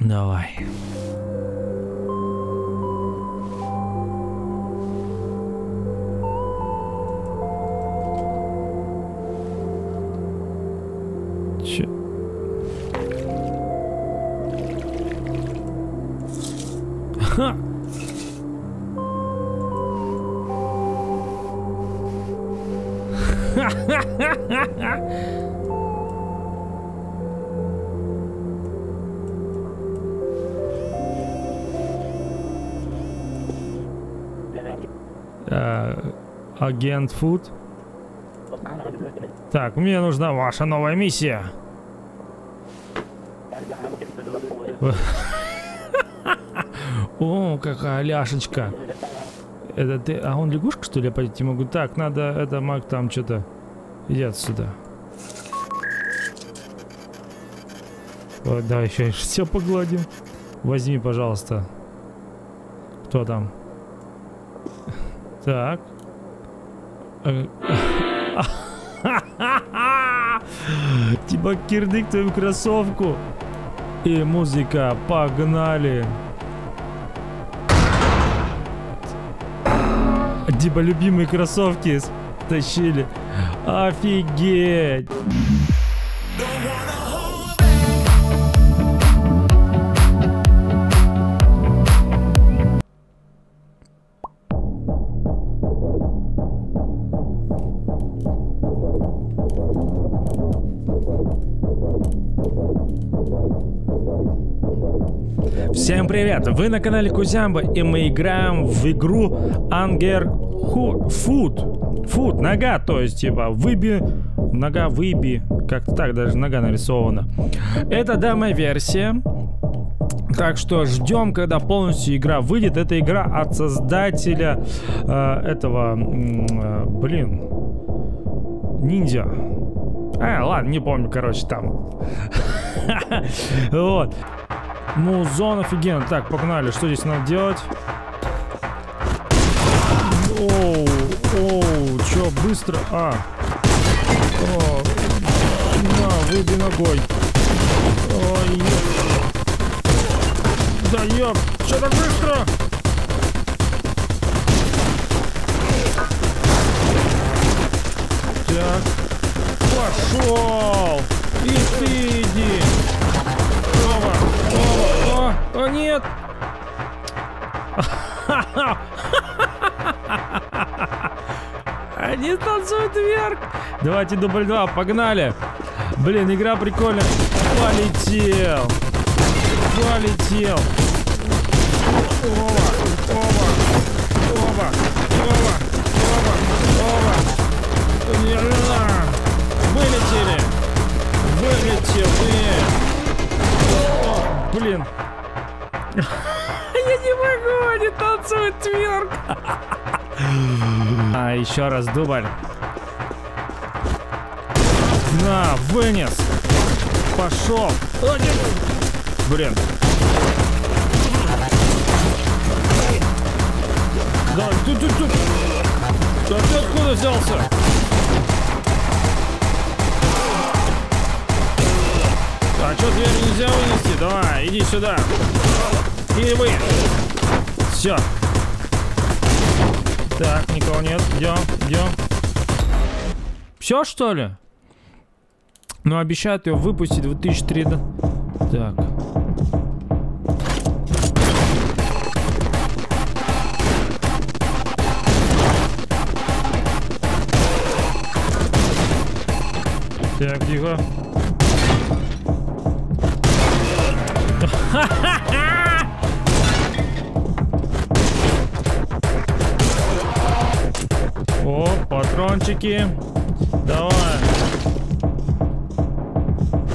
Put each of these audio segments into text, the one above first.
Давай. Че? Ха! Э, Агент Фуд. Так, мне нужна ваша новая миссия. О, какая ляшечка. Это ты... А он лягушка, что ли, я пойти могу? Так, надо... Это маг там что-то... Иди отсюда. Вот, давай еще все погладим. Возьми, пожалуйста. Кто там? Так. Э, Типа кирдык твою кроссовку. И музыка, погнали. Типа любимые кроссовки тащили. Офигеть. Всем привет! Вы на канале Кузямба и мы играем в игру Ангер Фуд. Фуд, нога, то есть типа выби, нога выби, как-то так даже нога нарисована. Это демо-версия. Так что ждем, когда полностью игра выйдет. Это игра от создателя э, этого, э, блин, ниндзя. А, ладно, не помню, короче, там. Вот. Музон офигенно. Так, погнали. Что здесь надо делать? Оу, оу, чё, быстро? А. О, на, выби ногой. Ой, ёп. Да ёп, чё так быстро? Они танцуют вверх! Давайте дубль 2, погнали! Блин, игра прикольная. Полетел! Полетел! Оба, оба, оба, оба, оба. Верно. Вылетели! Вылетел! О, блин! Я не могу, они танцуют тверк! А, еще раз дубль. На, вынес! Пошел! Блин. Да, ты, ты, ты. Да ты откуда взялся? А что дверь нельзя вынести? Давай, иди сюда. И вы. Все. Так, никого нет. Идем, идем. Все, что ли? Ну, обещают ее выпустить в 2003. Так. Так, тихо. патрончики. Давай.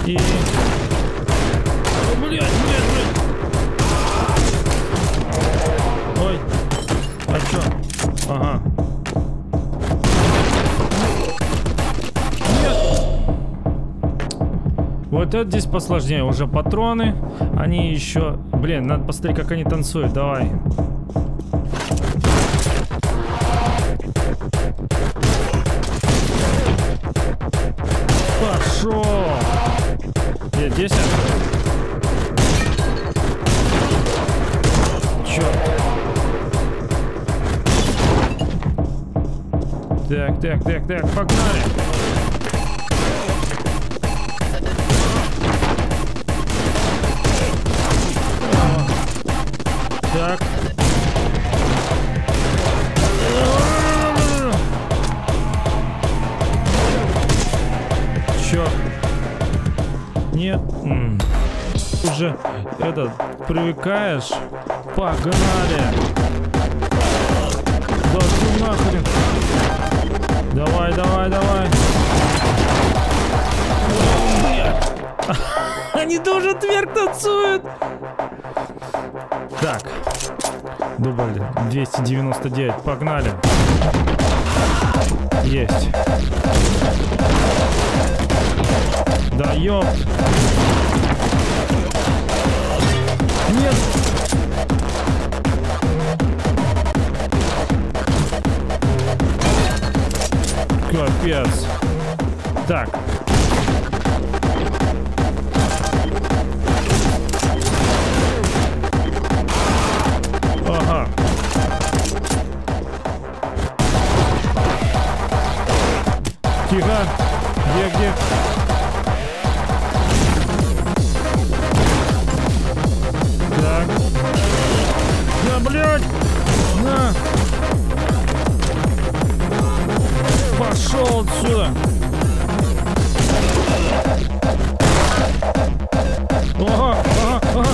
И... О, блядь, блядь, блядь. Ой. А чё? Ага. Вот это здесь посложнее. Уже патроны. Они еще... Блин, надо посмотреть, как они танцуют. Давай. Пошел. Так, так, так, так, погнали. Так. Черт. Нет. М. Уже этот привыкаешь. Погнали. Да ты нахрен. Они тоже тверк танцуют. Так. Дубль 299. Погнали. Есть. Да ёп. Нет. Капец. Так. Тихо. Где, где? Так. Да, блядь! На! Пошел отсюда! Ага, ага,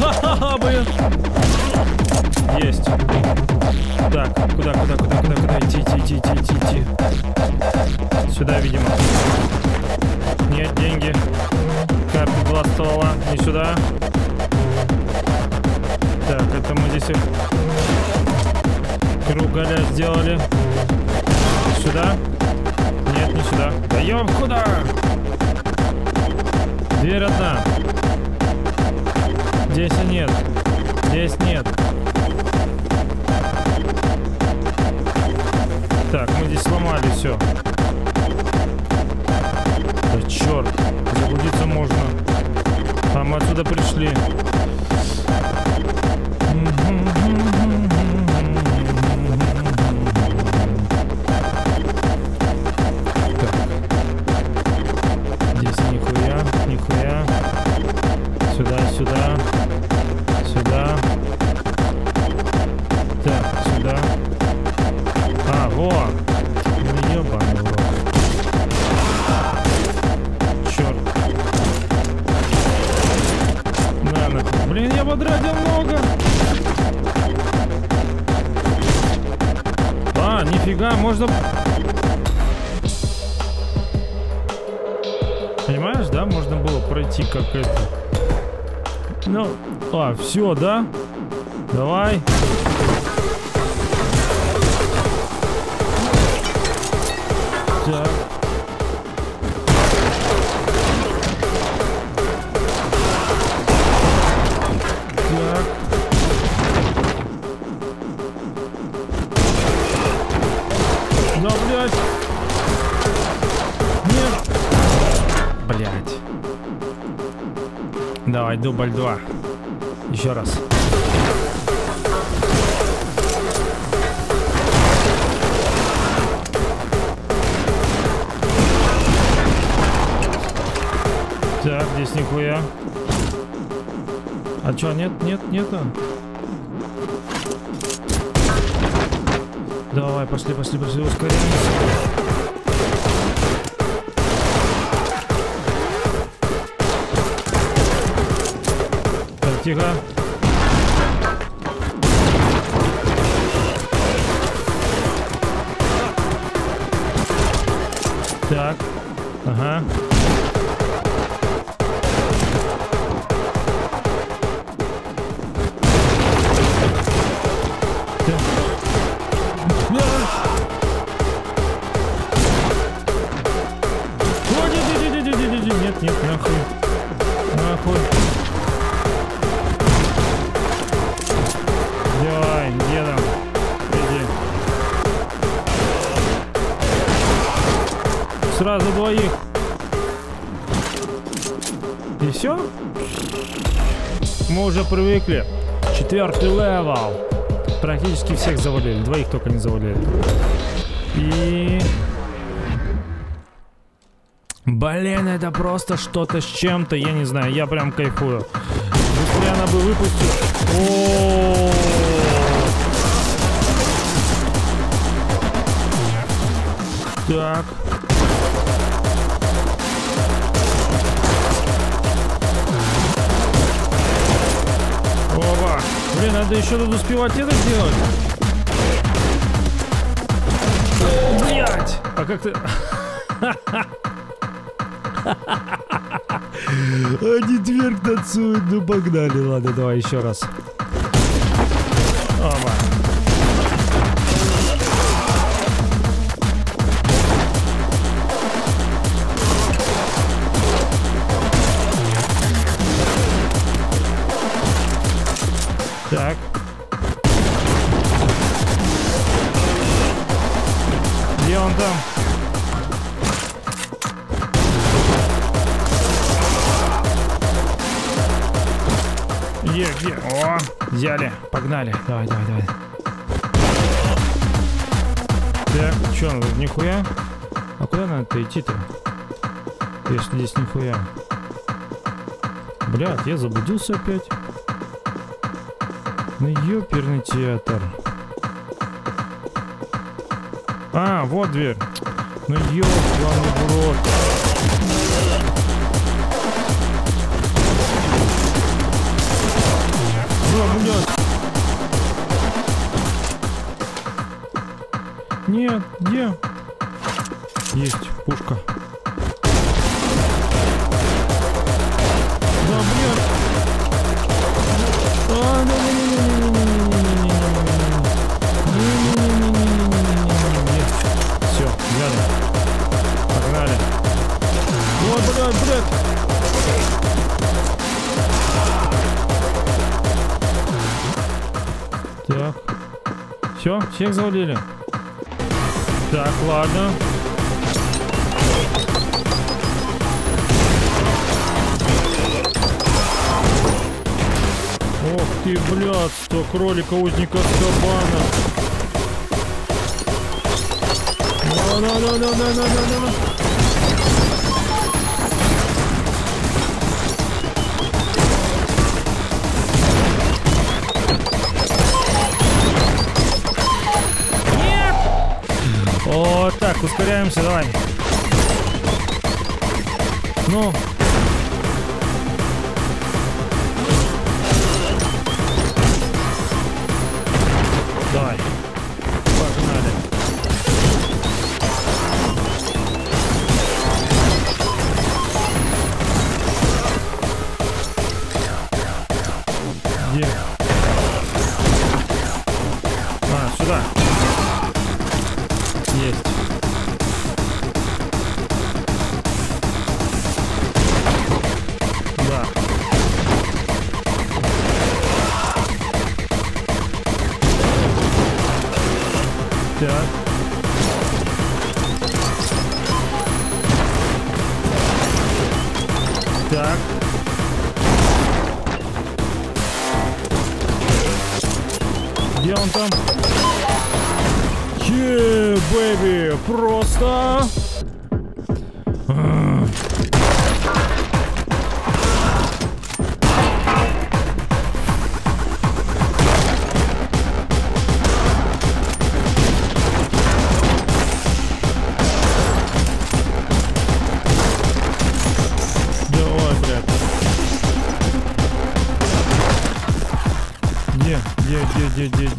ага, ага, блин! Есть. Так, куда, куда, куда, куда, куда? Идти, идти, идти, идти, идти. Сюда, видимо. Нет, деньги. Карты два ствола. Не сюда. Так, это мы здесь их круг а сделали. Сюда? Нет, не сюда. Даем куда? Дверь одна. Здесь и нет. Здесь нет. Так, мы здесь сломали все. Да черт, заблудиться можно. А мы отсюда пришли. Пройти как это. Ну, а, все, да? Давай. Так. Давай, дубль два. Еще раз. Так, здесь нихуя. А чё, нет, нет, нету? Давай, пошли, пошли, пошли, ускоряемся. Тихо. Так, ага. Сразу двоих. И все? Мы уже привыкли. Четвертый level. Практически всех завалили. Двоих только не завалили. И... Блин, это просто что-то с чем-то. Я не знаю, я прям кайфую. Быстрее она бы выпустила. Так. Надо еще тут успевать это сделать. Блять! А как ты... Они дверь танцуют, ну погнали. Ладно, давай еще раз. Опа. Так. Где он там? Где, где? О, взяли. Погнали. Давай, давай, давай. Так, что, ну нихуя? А куда надо идти-то? Если здесь нихуя. Блядь, я заблудился опять. Ну ёперный театр. А, вот дверь. Ну ёбаный в рот. Да, блядь. Нет, где? Есть пушка. Все, всех завалили. Так, ладно. Ох ты, блядство, кролика узника Скабана. Да-да-да-да-да-да-да. О, так, ускоряемся, давай. Ну. Где, где, где, где, где, где,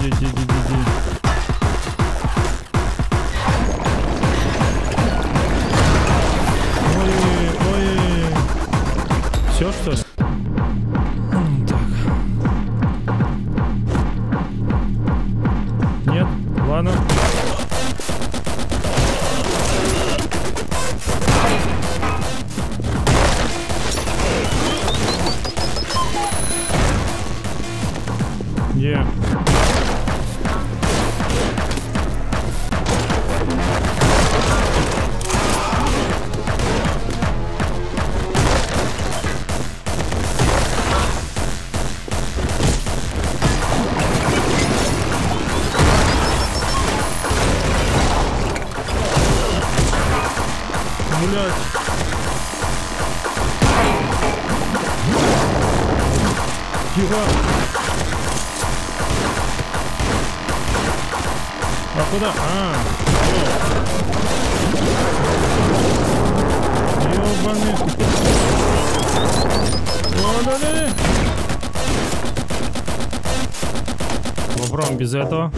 куда? А. Ёбаный. О, да, да, да. Попробуем без этого.